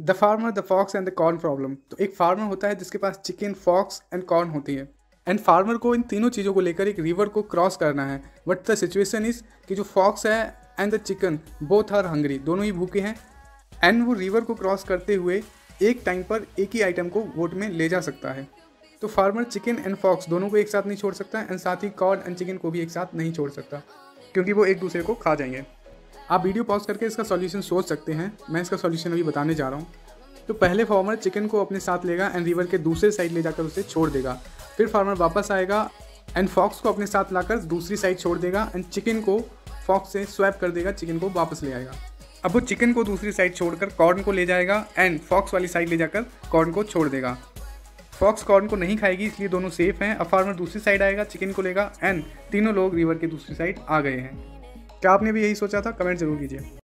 The farmer the fox and the corn problem तो एक farmer होता है जिसके पास चिकन फॉक्स एंड कॉर्न होती है। एंड फार्मर को इन तीनों चीज़ों को लेकर एक रिवर को क्रॉस करना है। बट द सिचुएशन इज़ कि जो फॉक्स है and the chicken both are hungry दोनों ही भूखे हैं। एंड वो रिवर को क्रॉस करते हुए एक टाइम पर एक ही आइटम को वोट में ले जा सकता है। तो फार्मर चिकन एंड फॉक्स दोनों को एक साथ नहीं छोड़ सकता। एंड साथ ही कॉर्न एंड चिकन को भी एक साथ नहीं छोड़ सकता। क्योंकि वो एक दूसरे को खा जाएँगे। आप वीडियो पॉज करके इसका सॉल्यूशन सोच सकते हैं। मैं इसका सॉल्यूशन अभी बताने जा रहा हूँ। तो पहले फार्मर चिकन को अपने साथ लेगा एंड रिवर के दूसरे साइड ले जाकर उसे छोड़ देगा। फिर फार्मर वापस आएगा एंड फॉक्स को अपने साथ लाकर दूसरी साइड छोड़ देगा एंड चिकन को फॉक्स से स्वैप कर देगा चिकन को वापस ले आएगा। अब वो चिकन को दूसरी साइड छोड़कर कॉर्न को ले जाएगा एंड फॉक्स वाली साइड ले जाकर कॉर्न को छोड़ देगा। फॉक्स कॉर्न को नहीं खाएगी, इसलिए दोनों सेफ़ हैं। अब फार्मर दूसरी साइड आएगा चिकन को लेगा एंड तीनों लोग रिवर के दूसरी साइड आ गए हैं। क्या आपने भी यही सोचा था? कमेंट ज़रूर कीजिए।